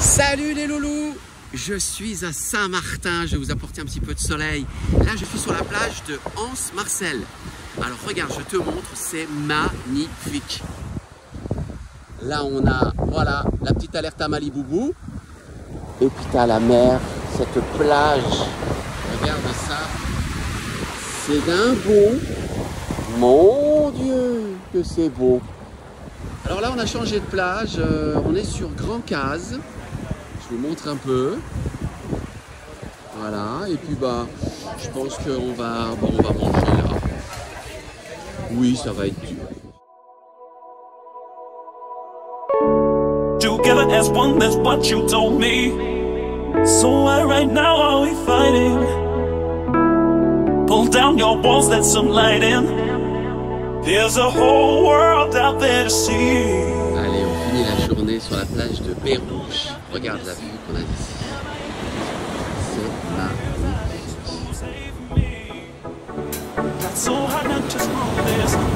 Salut les loulous Je suis à Saint-Martin, je vais vous apporter un petit peu de soleil. Là, je suis sur la plage de Anse-Marcel. Alors regarde, je te montre, c'est magnifique. Là, on a, voilà, la petite alerte à Maliboubou. Et puis tu as la mer, cette plage. Regarde ça. C'est d'un beau. Mon Dieu, que c'est beau. Alors là, on a changé de plage. euh, on est sur Grand Case. Je vous montre un peu. Voilà. Et puis, bah, je pense qu'on va, bon, on va manger là. Oui, ça va être dur. Together as one, that's what you told me. So why right now are we fighting? Pull down your walls, let some light in. There's a whole world out there to see. Sur la plage de Bérouche. Regarde la vue qu'on a d'ici. C'est.